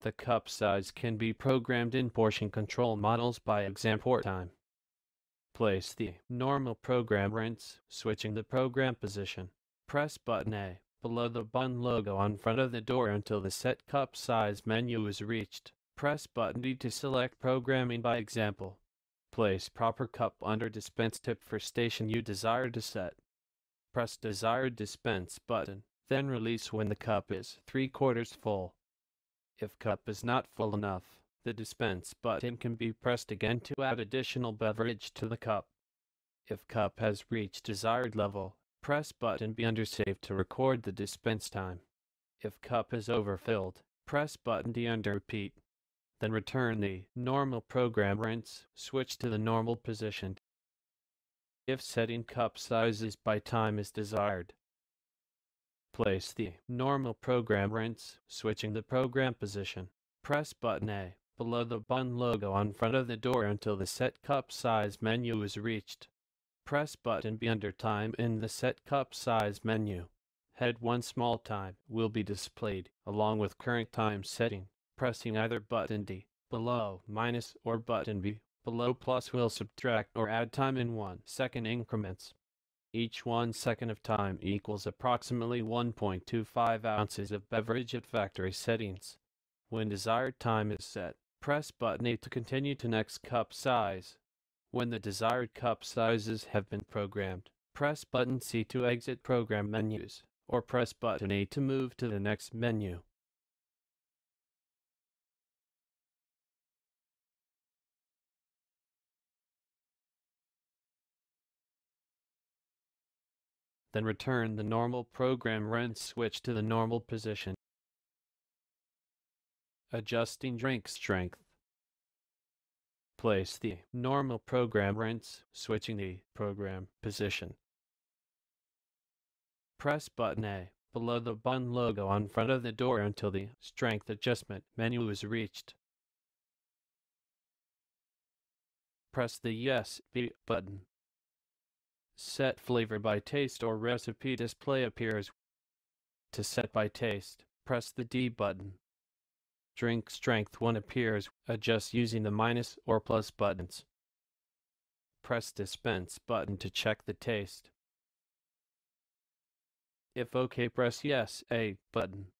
The cup size can be programmed in portion control models by exam time. Place the normal program rinse, switching the program position. Press button A below the BUNN logo on front of the door until the set cup size menu is reached. Press button D to select programming by example. Place proper cup under dispense tip for station you desire to set. Press desired dispense button, then release when the cup is 3 quarters full. If cup is not full enough, the dispense button can be pressed again to add additional beverage to the cup. If cup has reached desired level, press button B under save to record the dispense time. If cup is overfilled, press button D under repeat. Then return the normal program rinse, switch to the normal position. If setting cup sizes by time is desired, Place the normal program rinse, switching the program position. Press button A below the BUNN logo on front of the door until the set cup size menu is reached. Press button B under time in the set cup size menu. Head 1 small time will be displayed along with current time setting. Pressing either button D below minus or button B below plus will subtract or add time in 1 second increments. Each one second of time equals approximately 1.25 ounces of beverage at factory settings. When desired time is set, press button A to continue to next cup size. When the desired cup sizes have been programmed, press button C to exit program menus, or press button A to move to the next menu. Then return the normal program rinse switch to the normal position. Adjusting drink strength. Place the normal program rinse, switching the program position. Press button A below the BUNN logo on front of the door until the strength adjustment menu is reached. Press the Yes B button. Set flavor by taste or recipe display appears. To set by taste, press the D button. Drink strength 1 appears, adjust using the minus or plus buttons. Press dispense button to check the taste. If OK press yes A button.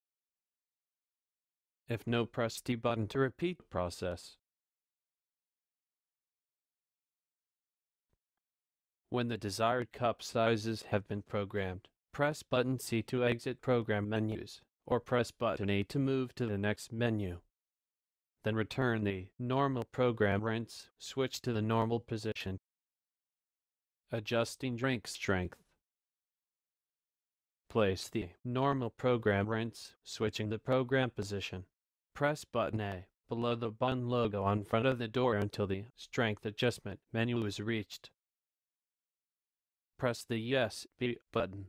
If no press D button to repeat process. When the desired cup sizes have been programmed, press button C to exit program menus, or press button A to move to the next menu. Then return the normal program rinse, switch to the normal position. Adjusting drink strength. Place the normal program rinse, switching the program position. Press button A below the BUNN logo on front of the door until the strength adjustment menu is reached press the Yes button.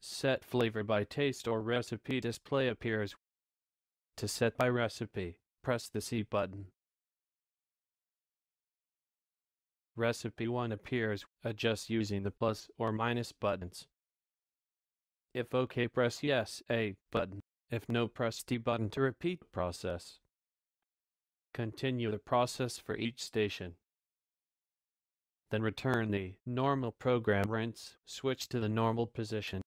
Set flavor by taste or recipe display appears. To set by recipe, press the C button. Recipe 1 appears, adjust using the plus or minus buttons. If OK press Yes A button, if no press D button to repeat process. Continue the process for each station then return the normal program rinse, switch to the normal position.